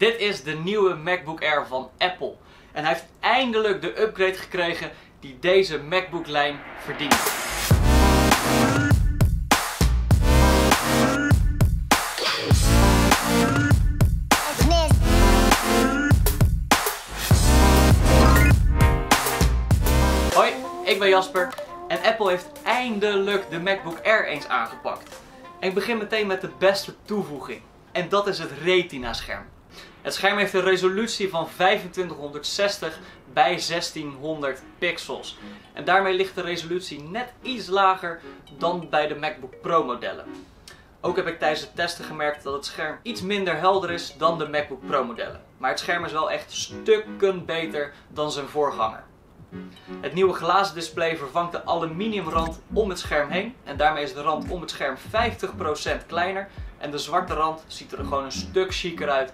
Dit is de nieuwe MacBook Air van Apple. En hij heeft eindelijk de upgrade gekregen die deze MacBook lijn verdient. Hoi, ik ben Jasper en Apple heeft eindelijk de MacBook Air eens aangepakt. En ik begin meteen met de beste toevoeging. En dat is het Retina scherm. Het scherm heeft een resolutie van 2560 bij 1600 pixels. En daarmee ligt de resolutie net iets lager dan bij de MacBook Pro modellen. Ook heb ik tijdens het testen gemerkt dat het scherm iets minder helder is dan de MacBook Pro modellen. Maar het scherm is wel echt stukken beter dan zijn voorganger. Het nieuwe glazen display vervangt de aluminiumrand om het scherm heen. En daarmee is de rand om het scherm 50% kleiner. En de zwarte rand ziet er gewoon een stuk chiquer uit.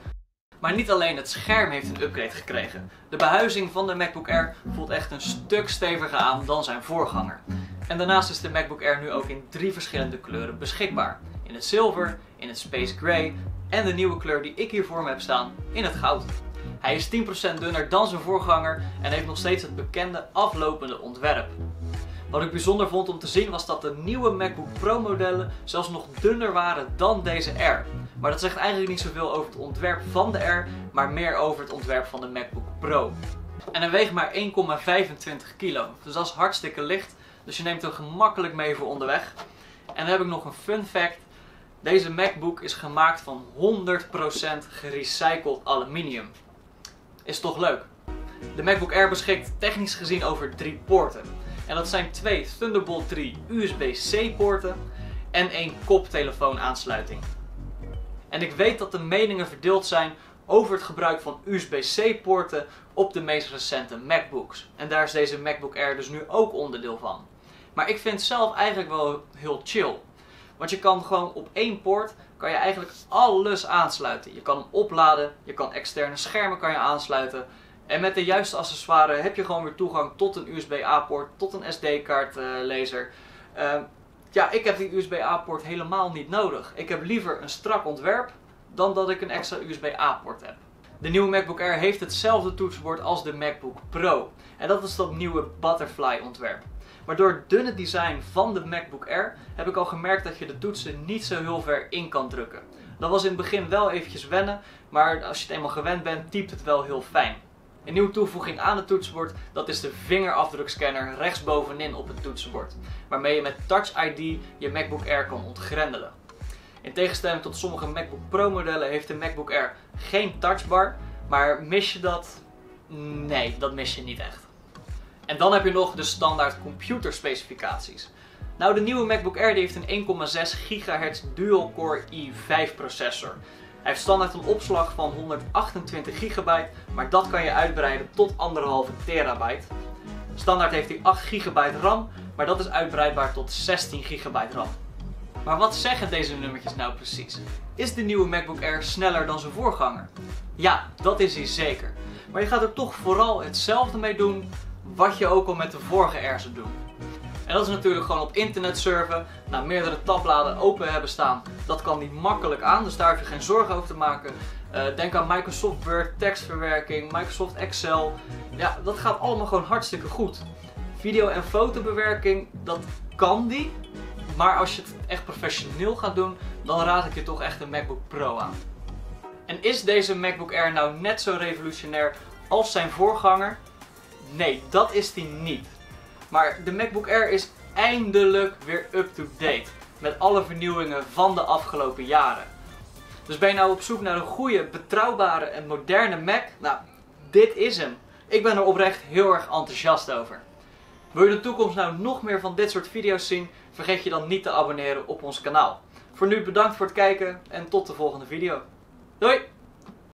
Maar niet alleen het scherm heeft een upgrade gekregen. De behuizing van de MacBook Air voelt echt een stuk steviger aan dan zijn voorganger. En daarnaast is de MacBook Air nu ook in drie verschillende kleuren beschikbaar. In het zilver, in het space gray en de nieuwe kleur die ik hier voor me heb staan, in het goud. Hij is 10% dunner dan zijn voorganger en heeft nog steeds het bekende aflopende ontwerp. Wat ik bijzonder vond om te zien was dat de nieuwe MacBook Pro modellen zelfs nog dunner waren dan deze Air. Maar dat zegt eigenlijk niet zoveel over het ontwerp van de Air, maar meer over het ontwerp van de MacBook Pro. En hij weegt maar 1,25 kilo, dus dat is hartstikke licht. Dus je neemt hem gemakkelijk mee voor onderweg. En dan heb ik nog een fun fact. Deze MacBook is gemaakt van 100% gerecycled aluminium. Is toch leuk? De MacBook Air beschikt technisch gezien over drie poorten. En dat zijn twee Thunderbolt 3 USB-C poorten en één koptelefoon aansluiting. En ik weet dat de meningen verdeeld zijn over het gebruik van USB-C poorten op de meest recente MacBooks. En daar is deze MacBook Air dus nu ook onderdeel van. Maar ik vind zelf eigenlijk wel heel chill. Want je kan gewoon op één poort kan je eigenlijk alles aansluiten. Je kan hem opladen, je kan externe schermen kan je aansluiten. En met de juiste accessoires heb je gewoon weer toegang tot een USB-A-poort, tot een SD-kaartlezer. Uh, ja, ik heb die USB-A-poort helemaal niet nodig. Ik heb liever een strak ontwerp dan dat ik een extra USB-A-poort heb. De nieuwe MacBook Air heeft hetzelfde toetsenbord als de MacBook Pro. En dat is dat nieuwe Butterfly ontwerp. Maar door het dunne design van de MacBook Air heb ik al gemerkt dat je de toetsen niet zo heel ver in kan drukken. Dat was in het begin wel eventjes wennen, maar als je het eenmaal gewend bent, typt het wel heel fijn. Een nieuwe toevoeging aan het toetsenbord, dat is de vingerafdrukscanner rechtsbovenin op het toetsenbord. Waarmee je met Touch ID je MacBook Air kan ontgrendelen. In tegenstelling tot sommige MacBook Pro modellen heeft de MacBook Air geen touchbar. Maar mis je dat? Nee, dat mis je niet echt. En dan heb je nog de standaard computerspecificaties. Nou, de nieuwe MacBook Air heeft een 1,6 GHz dual-core i5 processor. Hij heeft standaard een opslag van 128 GB, maar dat kan je uitbreiden tot 1,5 terabyte. Standaard heeft hij 8 GB RAM, maar dat is uitbreidbaar tot 16 GB RAM. Maar wat zeggen deze nummertjes nou precies? Is de nieuwe MacBook Air sneller dan zijn voorganger? Ja, dat is hij zeker. Maar je gaat er toch vooral hetzelfde mee doen wat je ook al met de vorige Air zou doen. En dat is natuurlijk gewoon op internet surfen, nou, meerdere tabbladen open hebben staan. Dat kan niet makkelijk aan, dus daar hoef je geen zorgen over te maken. Uh, denk aan Microsoft Word, tekstverwerking, Microsoft Excel. Ja, dat gaat allemaal gewoon hartstikke goed. Video- en fotobewerking, dat kan die. Maar als je het echt professioneel gaat doen, dan raad ik je toch echt een MacBook Pro aan. En is deze MacBook Air nou net zo revolutionair als zijn voorganger? Nee, dat is die niet. Maar de MacBook Air is eindelijk weer up-to-date. Met alle vernieuwingen van de afgelopen jaren. Dus ben je nou op zoek naar een goede, betrouwbare en moderne Mac? Nou, dit is hem. Ik ben er oprecht heel erg enthousiast over. Wil je de toekomst nou nog meer van dit soort video's zien? Vergeet je dan niet te abonneren op ons kanaal. Voor nu bedankt voor het kijken en tot de volgende video. Doei!